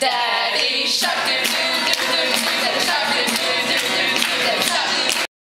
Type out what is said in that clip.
Daddy Shark.